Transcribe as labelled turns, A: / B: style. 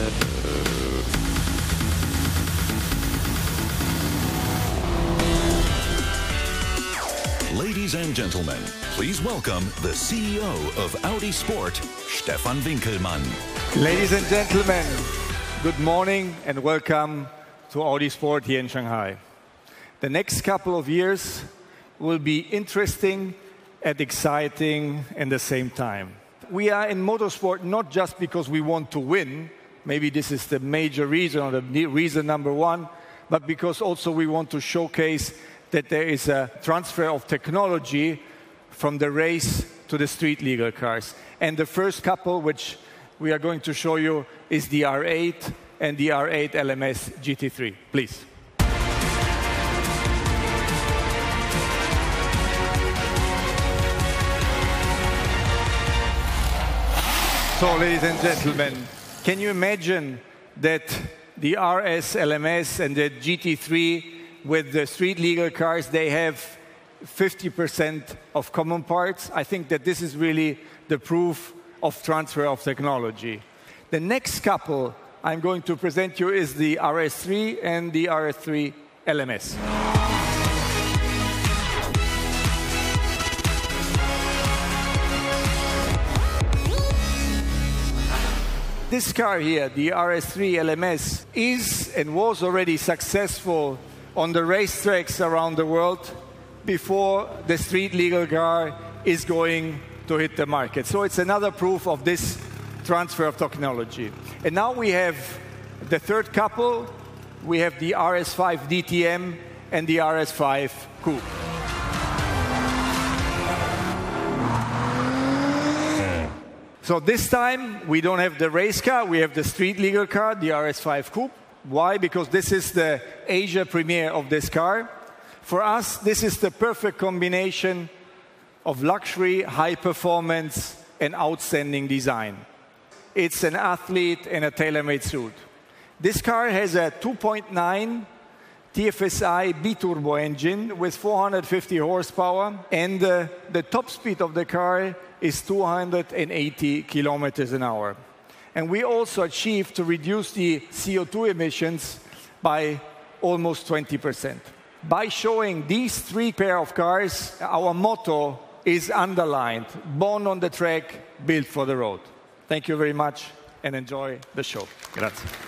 A: Uh, Ladies and gentlemen, please welcome the CEO of Audi Sport, Stefan Winkelmann.
B: Ladies and gentlemen, good morning and welcome to Audi Sport here in Shanghai. The next couple of years will be interesting and exciting at the same time. We are in motorsport not just because we want to win, maybe this is the major reason or the reason number one, but because also we want to showcase that there is a transfer of technology from the race to the street legal cars. And the first couple, which we are going to show you, is the R8 and the R8 LMS GT3. Please. So, ladies and gentlemen, can you imagine that the RS LMS and the GT3 with the street legal cars, they have 50% of common parts? I think that this is really the proof of transfer of technology. The next couple I'm going to present you is the RS3 and the RS3 LMS. This car here, the RS3 LMS, is and was already successful on the racetracks around the world before the street legal car is going to hit the market. So it's another proof of this transfer of technology. And now we have the third couple. We have the RS5 DTM and the RS5 Coupe. So this time we don't have the race car, we have the street legal car, the RS5 Coupe. Why? Because this is the Asia premiere of this car. For us, this is the perfect combination of luxury, high performance, and outstanding design. It's an athlete in a tailor-made suit. This car has a 2.9 TFSI biturbo engine with 450 horsepower, and uh, the top speed of the car is 280 kilometers an hour. And we also achieved to reduce the CO2 emissions by almost 20%. By showing these three pair of cars, our motto is underlined, born on the track, built for the road. Thank you very much and enjoy the show. Grazie.